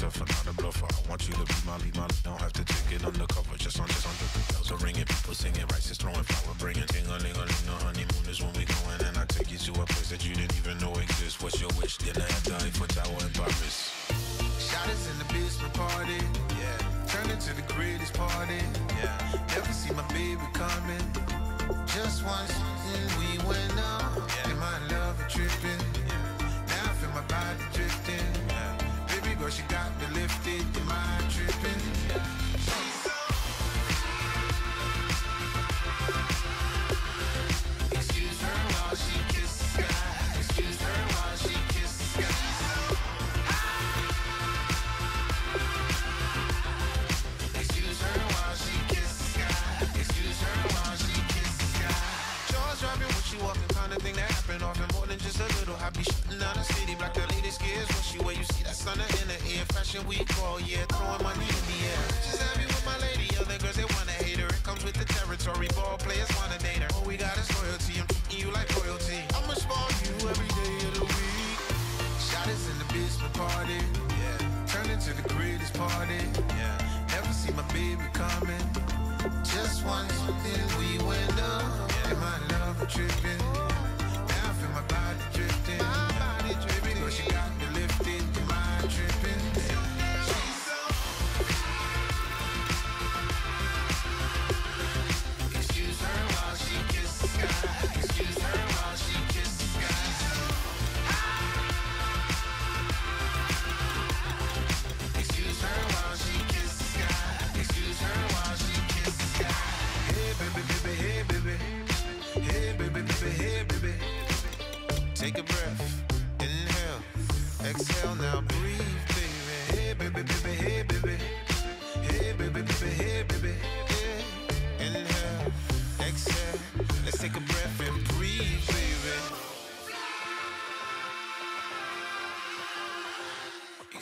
Tougher, not a bluffer. I want you to be my lead, my lead. Don't have to take it undercover. Just on, just on the bells are ringing. People singing, rice is throwing, flower bringing. Ting a ling a ling, the honeymoon is when we going. And I take you to a place that you didn't even know exists. What's your wish? Dinner at the Eiffel Tower in Paris. Shot us in the basement party. Yeah. Turn into the greatest party. Yeah. Never see my baby coming. Just once, then we went up. Yeah. And my love a tripping. She got me lifted. The air, fashion week all year, throwing money in the air. She's happy with my lady, other girls they wanna hate her. It comes with the territory, ball players wanna date her. All we got is loyalty, I'm treating you like royalty. I'ma spoil you every day of the week. Shot is in the basement party. Yeah. Turn into the greatest party. Yeah. Never see my baby coming. Just once, then we went up. And my love tripping.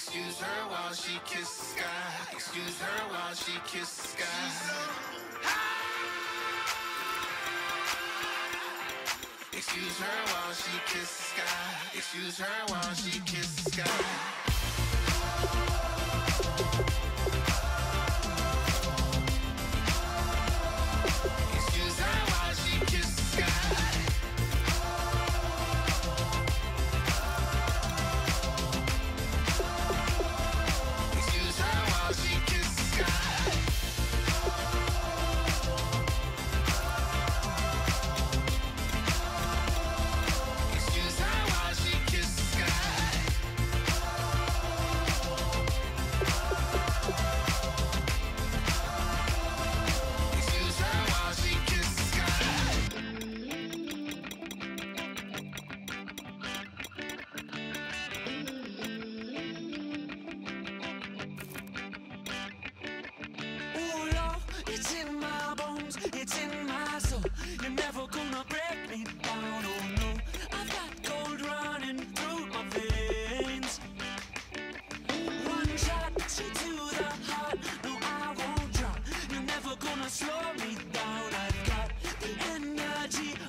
Excuse her while she kisses the sky. Excuse her while she kisses the sky. Excuse her while she kisses the sky. Excuse her while she kisses the sky. see